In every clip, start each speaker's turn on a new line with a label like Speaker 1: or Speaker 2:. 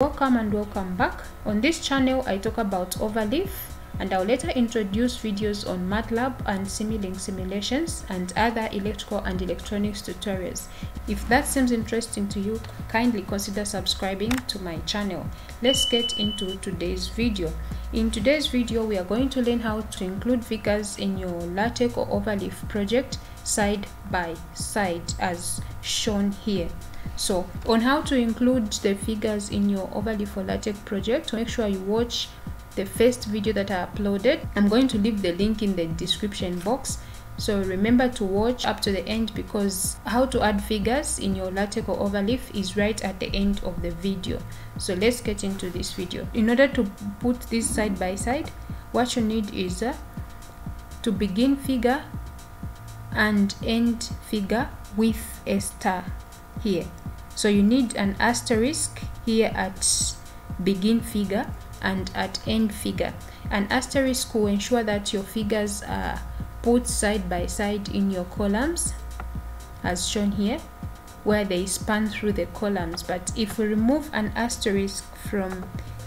Speaker 1: welcome and welcome back. On this channel i talk about overleaf and i'll later introduce videos on matlab and simulink simulations and other electrical and electronics tutorials. If that seems interesting to you kindly consider subscribing to my channel. Let's get into today's video. In today's video we are going to learn how to include figures in your latex or overleaf project side by side as shown here so on how to include the figures in your overleaf for latex project make sure you watch the first video that i uploaded. I'm going to leave the link in the description box. So remember to watch up to the end because how to add figures in your latex or overleaf is right at the end of the video. So let's get into this video. In order to put this side by side what you need is uh, to begin figure and end figure with a star here so you need an asterisk here at begin figure and at end figure. An asterisk will ensure that your figures are put side by side in your columns as shown here where they span through the columns. But if we remove an asterisk from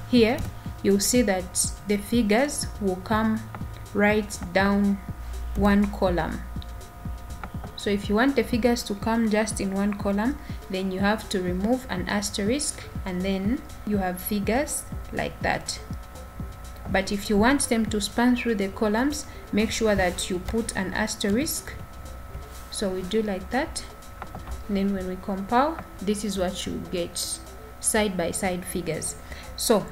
Speaker 1: here you'll see that the figures will come right down one column so if you want the figures to come just in one column then you have to remove an asterisk and then you have figures like that. But if you want them to span through the columns make sure that you put an asterisk. So we do like that. And then when we compile this is what you get side by side figures. So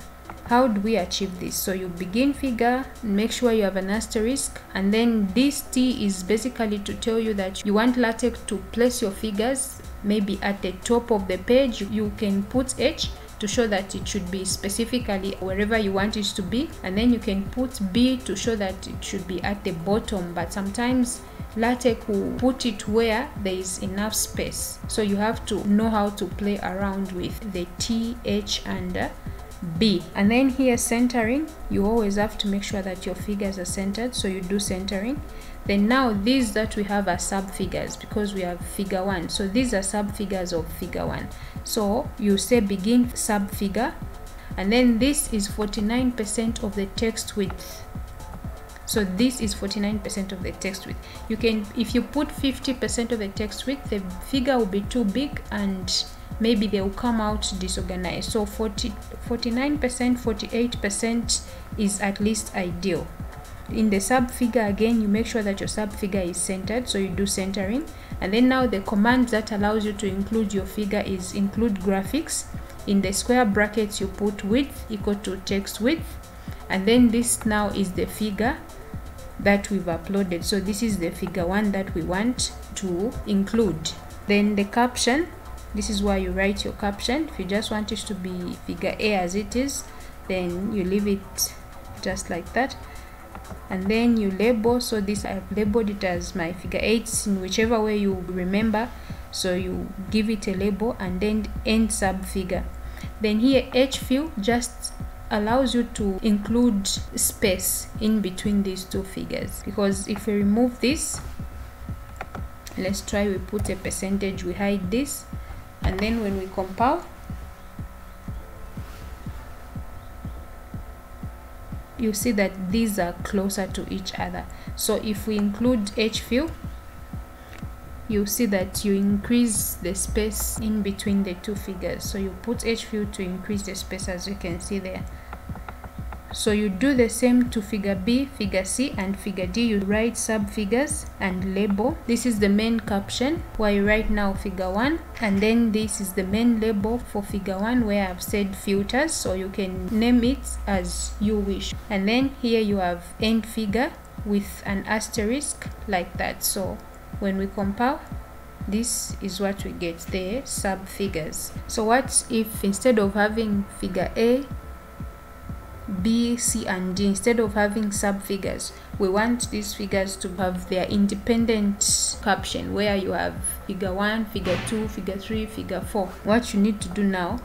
Speaker 1: how do we achieve this? So you begin figure make sure you have an asterisk and then this t is basically to tell you that you want latex to place your figures maybe at the top of the page. You can put h to show that it should be specifically wherever you want it to be and then you can put b to show that it should be at the bottom. But sometimes latex will put it where there is enough space. So you have to know how to play around with the t h and B. And then here centering you always have to make sure that your figures are centered so you do centering. Then now these that we have are sub figures because we have figure 1 so these are sub figures of figure 1 so you say begin sub figure and then this is 49% of the text width so this is 49% of the text width. You can if you put 50% of the text width the figure will be too big and maybe they will come out disorganized. So 40 49% 48% is at least ideal. In the sub figure again you make sure that your sub figure is centered so you do centering. And then now the command that allows you to include your figure is include graphics. In the square brackets you put width equal to text width. And then this now is the figure that we've uploaded. So this is the figure one that we want to include. Then the caption this is why you write your caption. If you just want it to be figure a as it is then you leave it just like that. And then you label so this i've labeled it as my figure 8 in whichever way you remember. So you give it a label and then end sub figure. Then here h fill just allows you to include space in between these two figures. Because if we remove this let's try we put a percentage we hide this and then when we compile you see that these are closer to each other. So if we include h fill you see that you increase the space in between the two figures. So you put h fill to increase the space as you can see there so you do the same to figure B, figure C and figure D. You write sub figures and label. This is the main caption where you write now figure 1 and then this is the main label for figure 1 where I've said filters so you can name it as you wish. And then here you have end figure with an asterisk like that. So when we compile this is what we get there sub figures. So what if instead of having figure A B, C, and D. Instead of having sub figures, we want these figures to have their independent caption where you have figure 1, figure 2, figure 3, figure 4. What you need to do now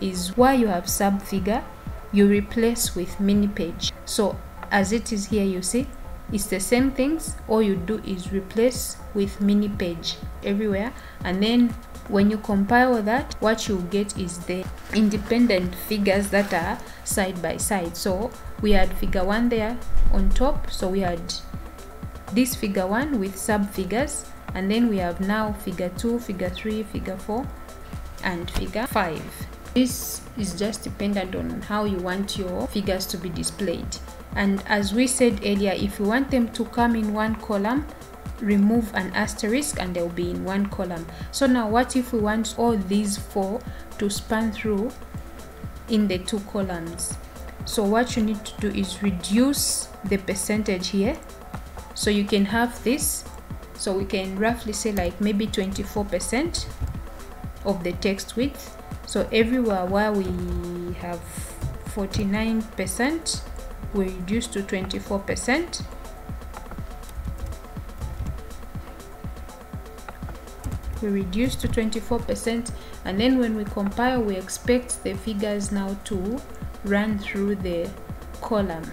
Speaker 1: is where you have sub figure, you replace with mini page. So as it is here, you see, it's the same things. All you do is replace with mini page everywhere and then when you compile that what you get is the independent figures that are side by side. So we had figure one there on top so we had this figure one with sub figures and then we have now figure two figure three figure four and figure five this is just dependent on how you want your figures to be displayed. And as we said earlier if you want them to come in one column remove an asterisk and they'll be in one column. So now what if we want all these four to span through in the two columns? So what you need to do is reduce the percentage here. So you can have this. So we can roughly say like maybe 24 percent of the text width so everywhere where we have 49 percent we reduce to 24 percent. We reduce to 24% and then when we compile we expect the figures now to run through the column.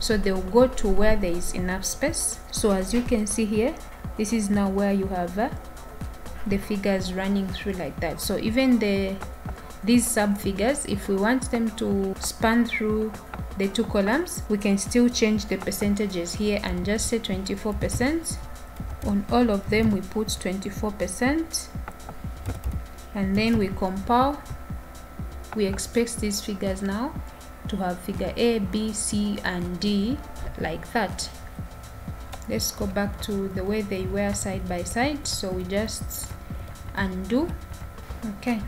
Speaker 1: So they'll go to where there is enough space. So as you can see here this is now where you have uh, the figures running through like that. So even the these sub figures if we want them to span through the two columns we can still change the percentages here and just say 24 percent. On all of them we put 24% and then we compile. We expect these figures now to have figure A, B, C and D like that. Let's go back to the way they were side by side. So we just undo. Okay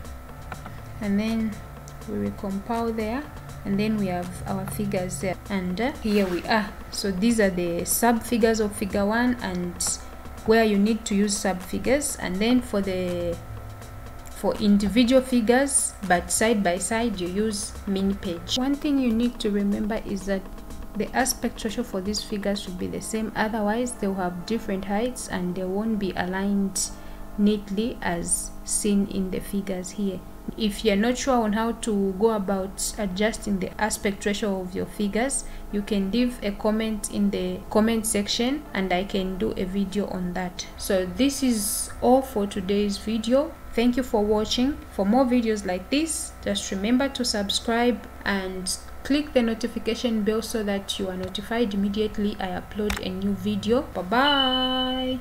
Speaker 1: and then we recompile there and then we have our figures there. And uh, here we are. So these are the sub figures of figure 1 and where you need to use sub figures and then for the for individual figures but side by side you use mini page. One thing you need to remember is that the aspect ratio for these figures should be the same. Otherwise they'll have different heights and they won't be aligned neatly as seen in the figures here if you're not sure on how to go about adjusting the aspect ratio of your figures you can leave a comment in the comment section and i can do a video on that. So this is all for today's video. Thank you for watching. For more videos like this just remember to subscribe and click the notification bell so that you are notified immediately i upload a new video. Bye bye